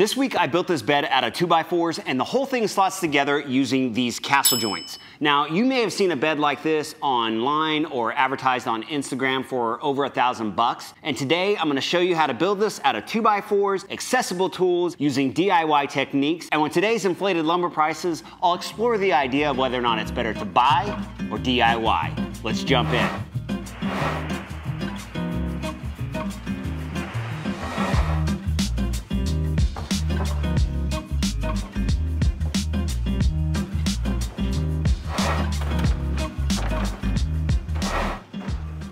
This week I built this bed out of 2x4s and the whole thing slots together using these castle joints. Now you may have seen a bed like this online or advertised on Instagram for over a thousand bucks. And today I'm gonna show you how to build this out of 2x4s, accessible tools, using DIY techniques. And with today's inflated lumber prices, I'll explore the idea of whether or not it's better to buy or DIY. Let's jump in.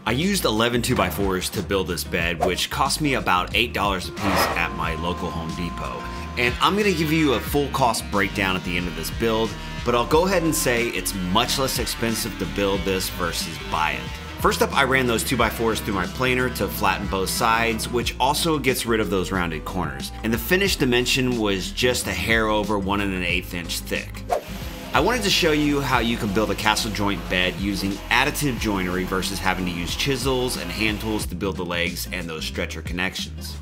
I used 11 2x4s to build this bed, which cost me about $8 a piece at my local Home Depot. And I'm gonna give you a full cost breakdown at the end of this build, but I'll go ahead and say it's much less expensive to build this versus buy it. First up, I ran those 2x4s through my planer to flatten both sides, which also gets rid of those rounded corners. And the finished dimension was just a hair over one and an eighth inch thick. I wanted to show you how you can build a castle joint bed using additive joinery versus having to use chisels and hand tools to build the legs and those stretcher connections.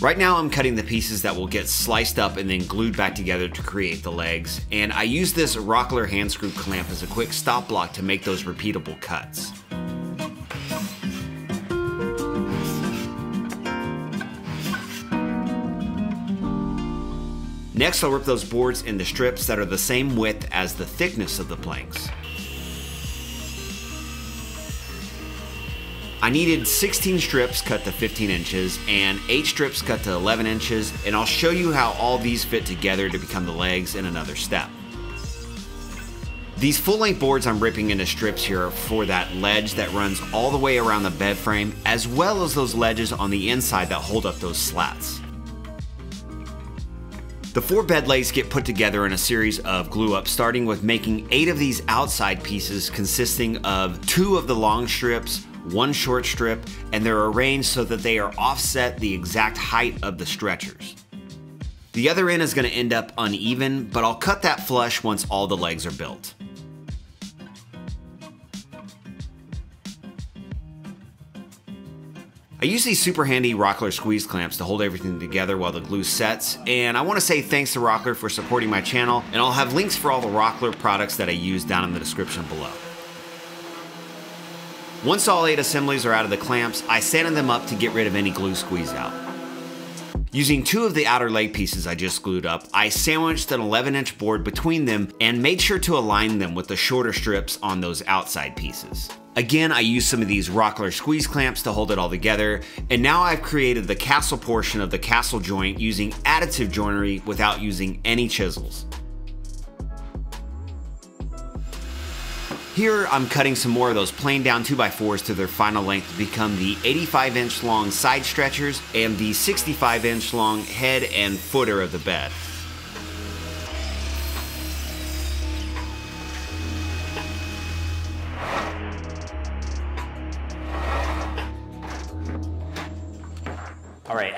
Right now I'm cutting the pieces that will get sliced up and then glued back together to create the legs, and I use this Rockler hand screw clamp as a quick stop block to make those repeatable cuts. Next, I'll rip those boards into strips that are the same width as the thickness of the planks. I needed 16 strips cut to 15 inches and 8 strips cut to 11 inches and I'll show you how all these fit together to become the legs in another step. These full length boards I'm ripping into strips here are for that ledge that runs all the way around the bed frame as well as those ledges on the inside that hold up those slats. The four bed legs get put together in a series of glue ups, starting with making eight of these outside pieces consisting of two of the long strips, one short strip, and they're arranged so that they are offset the exact height of the stretchers. The other end is going to end up uneven, but I'll cut that flush once all the legs are built. I use these super handy Rockler squeeze clamps to hold everything together while the glue sets, and I want to say thanks to Rockler for supporting my channel, and I'll have links for all the Rockler products that I use down in the description below. Once all 8 assemblies are out of the clamps, I sanded them up to get rid of any glue squeeze out. Using two of the outer leg pieces I just glued up, I sandwiched an 11 inch board between them and made sure to align them with the shorter strips on those outside pieces. Again, I used some of these Rockler squeeze clamps to hold it all together, and now I've created the castle portion of the castle joint using additive joinery without using any chisels. Here, I'm cutting some more of those plain down 2x4s to their final length to become the 85 inch long side stretchers and the 65 inch long head and footer of the bed.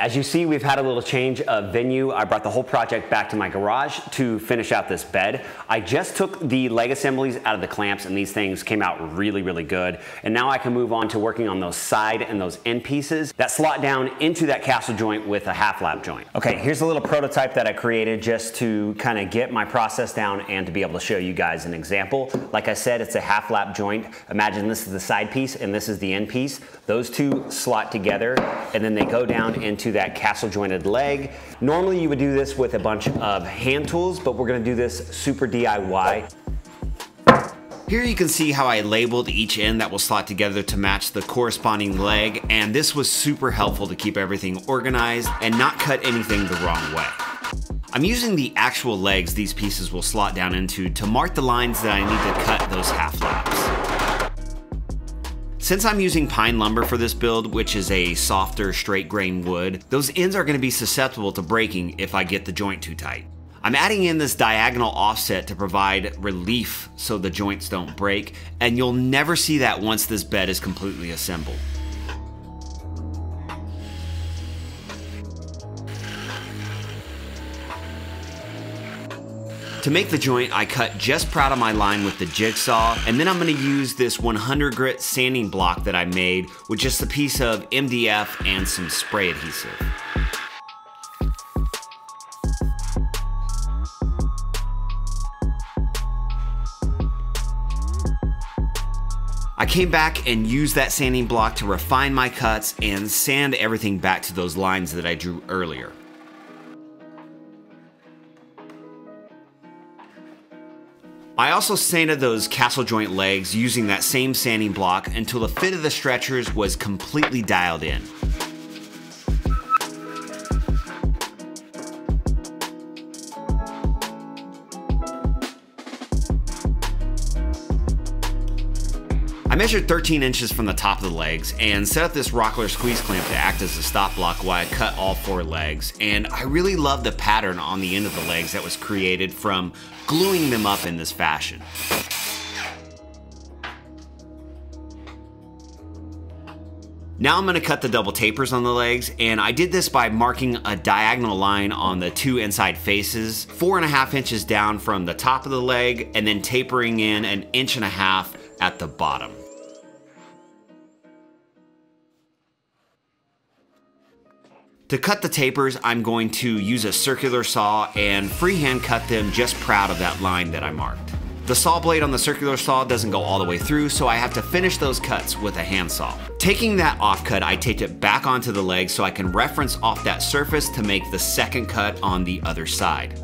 As you see, we've had a little change of venue. I brought the whole project back to my garage to finish out this bed. I just took the leg assemblies out of the clamps and these things came out really, really good. And now I can move on to working on those side and those end pieces that slot down into that castle joint with a half lap joint. Okay, here's a little prototype that I created just to kind of get my process down and to be able to show you guys an example. Like I said, it's a half lap joint. Imagine this is the side piece and this is the end piece. Those two slot together and then they go down into that castle jointed leg. Normally you would do this with a bunch of hand tools, but we're gonna do this super DIY. Here you can see how I labeled each end that will slot together to match the corresponding leg, and this was super helpful to keep everything organized and not cut anything the wrong way. I'm using the actual legs these pieces will slot down into to mark the lines that I need to cut those half laps. Since I'm using pine lumber for this build, which is a softer straight grain wood, those ends are going to be susceptible to breaking if I get the joint too tight. I'm adding in this diagonal offset to provide relief so the joints don't break, and you'll never see that once this bed is completely assembled. To make the joint, I cut just proud of my line with the jigsaw, and then I'm gonna use this 100 grit sanding block that I made with just a piece of MDF and some spray adhesive. I came back and used that sanding block to refine my cuts and sand everything back to those lines that I drew earlier. I also sanded those castle joint legs using that same sanding block until the fit of the stretchers was completely dialed in. I measured 13 inches from the top of the legs and set up this Rockler squeeze clamp to act as a stop block while I cut all four legs. And I really love the pattern on the end of the legs that was created from gluing them up in this fashion. Now I'm gonna cut the double tapers on the legs, and I did this by marking a diagonal line on the two inside faces, four and a half inches down from the top of the leg, and then tapering in an inch and a half at the bottom. To cut the tapers, I'm going to use a circular saw and freehand cut them just proud of that line that I marked. The saw blade on the circular saw doesn't go all the way through, so I have to finish those cuts with a handsaw. Taking that offcut, I taped it back onto the leg so I can reference off that surface to make the second cut on the other side.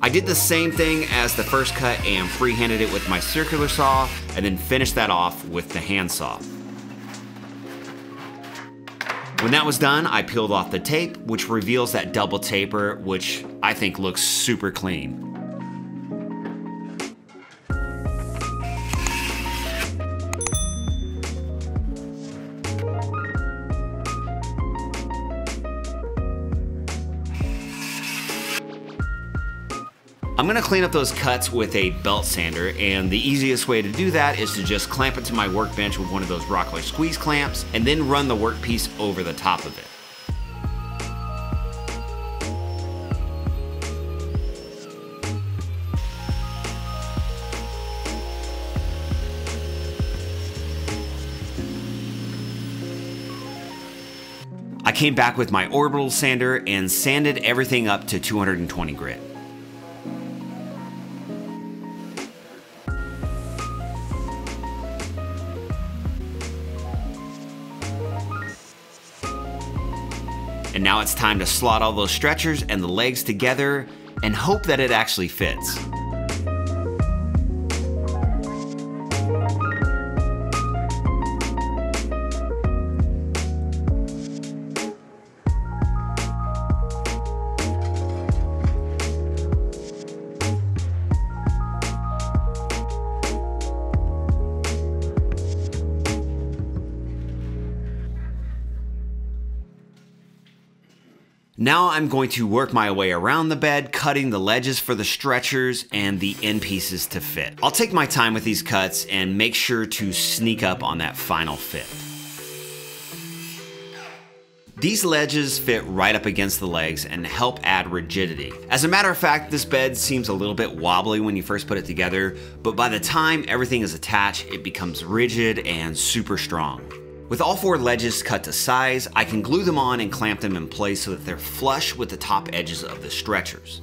I did the same thing as the first cut and freehanded it with my circular saw and then finished that off with the handsaw. When that was done, I peeled off the tape, which reveals that double taper, which I think looks super clean. I'm gonna clean up those cuts with a belt sander, and the easiest way to do that is to just clamp it to my workbench with one of those Rockler squeeze clamps, and then run the workpiece over the top of it. I came back with my orbital sander and sanded everything up to 220 grit. And now it's time to slot all those stretchers and the legs together and hope that it actually fits. Now I'm going to work my way around the bed, cutting the ledges for the stretchers and the end pieces to fit. I'll take my time with these cuts and make sure to sneak up on that final fit. These ledges fit right up against the legs and help add rigidity. As a matter of fact, this bed seems a little bit wobbly when you first put it together, but by the time everything is attached, it becomes rigid and super strong. With all four ledges cut to size, I can glue them on and clamp them in place so that they're flush with the top edges of the stretchers.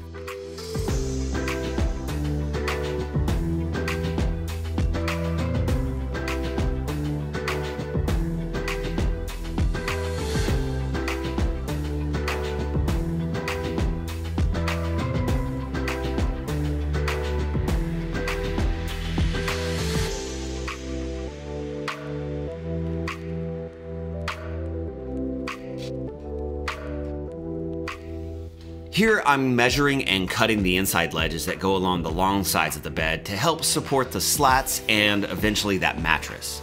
Here I'm measuring and cutting the inside ledges that go along the long sides of the bed to help support the slats and eventually that mattress.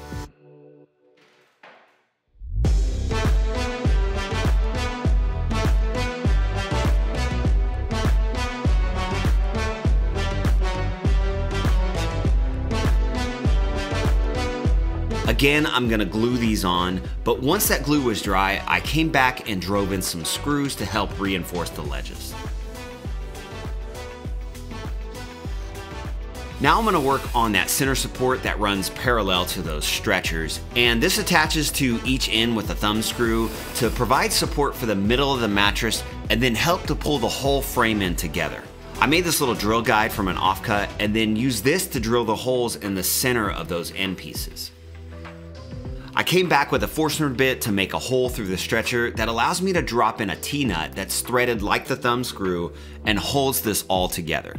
Again, I'm gonna glue these on, but once that glue was dry, I came back and drove in some screws to help reinforce the ledges. Now I'm gonna work on that center support that runs parallel to those stretchers. And this attaches to each end with a thumb screw to provide support for the middle of the mattress and then help to pull the whole frame in together. I made this little drill guide from an offcut and then used this to drill the holes in the center of those end pieces. I came back with a Forstner bit to make a hole through the stretcher that allows me to drop in a T-nut that's threaded like the thumb screw and holds this all together.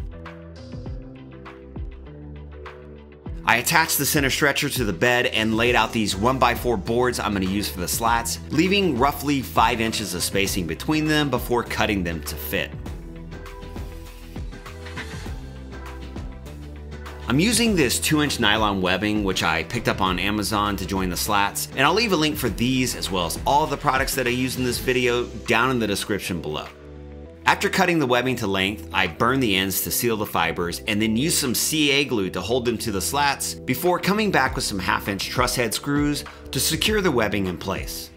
I attached the center stretcher to the bed and laid out these 1x4 boards I'm going to use for the slats, leaving roughly 5 inches of spacing between them before cutting them to fit. I'm using this 2 inch nylon webbing which I picked up on Amazon to join the slats, and I'll leave a link for these as well as all the products that I use in this video down in the description below. After cutting the webbing to length, I burn the ends to seal the fibers and then use some CA glue to hold them to the slats before coming back with some half inch truss head screws to secure the webbing in place.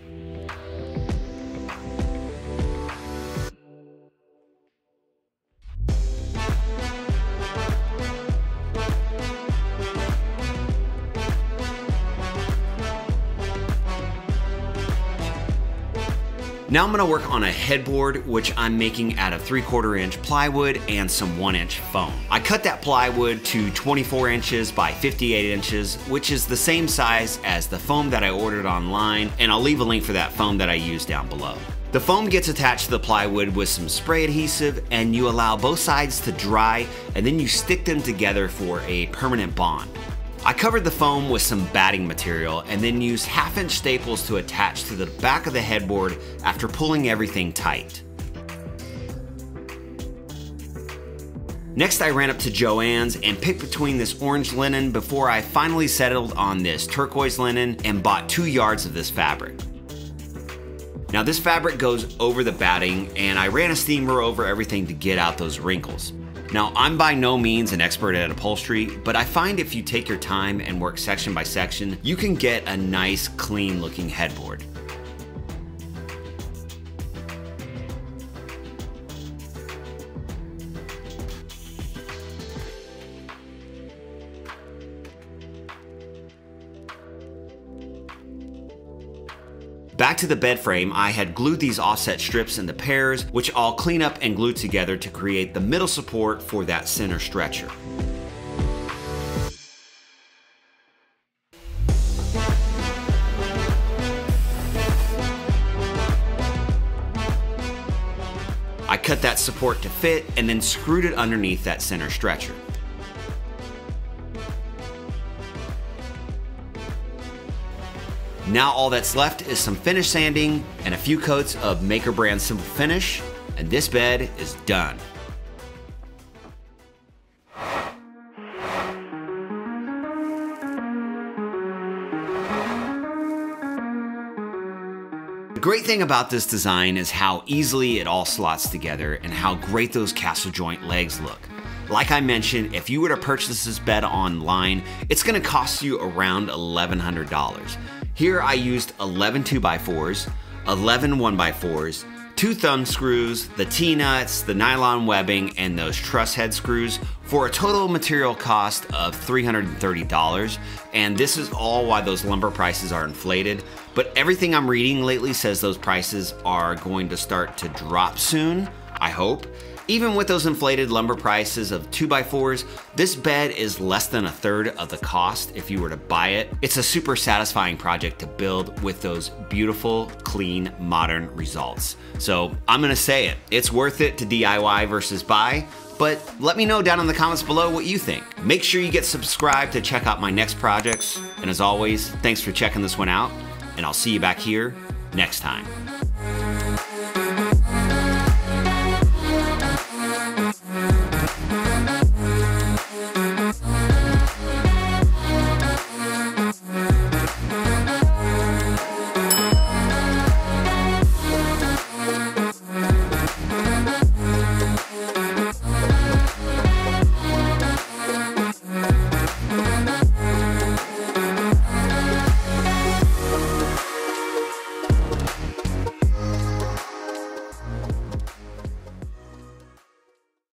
Now I'm gonna work on a headboard, which I'm making out of 3 quarter inch plywood and some 1 inch foam. I cut that plywood to 24 inches by 58 inches, which is the same size as the foam that I ordered online, and I'll leave a link for that foam that I used down below. The foam gets attached to the plywood with some spray adhesive and you allow both sides to dry and then you stick them together for a permanent bond. I covered the foam with some batting material and then used half inch staples to attach to the back of the headboard after pulling everything tight. Next I ran up to Joann's and picked between this orange linen before I finally settled on this turquoise linen and bought two yards of this fabric. Now this fabric goes over the batting and I ran a steamer over everything to get out those wrinkles. Now, I'm by no means an expert at upholstery, but I find if you take your time and work section by section, you can get a nice, clean looking headboard. To the bed frame, I had glued these offset strips into pairs, which I'll clean up and glue together to create the middle support for that center stretcher. I cut that support to fit and then screwed it underneath that center stretcher. Now all that's left is some finish sanding and a few coats of Maker Brand Simple Finish, and this bed is done. The great thing about this design is how easily it all slots together and how great those castle joint legs look. Like I mentioned, if you were to purchase this bed online, it's gonna cost you around $1,100. Here I used 11 2x4s, 11 1x4s, two thumb screws, the T-nuts, the nylon webbing, and those truss head screws for a total material cost of $330. And this is all why those lumber prices are inflated. But everything I'm reading lately says those prices are going to start to drop soon, I hope. Even with those inflated lumber prices of 2x4s, this bed is less than a third of the cost if you were to buy it. It's a super satisfying project to build with those beautiful, clean, modern results. So I'm gonna say it, it's worth it to DIY versus buy, but let me know down in the comments below what you think. Make sure you get subscribed to check out my next projects. And as always, thanks for checking this one out, and I'll see you back here next time.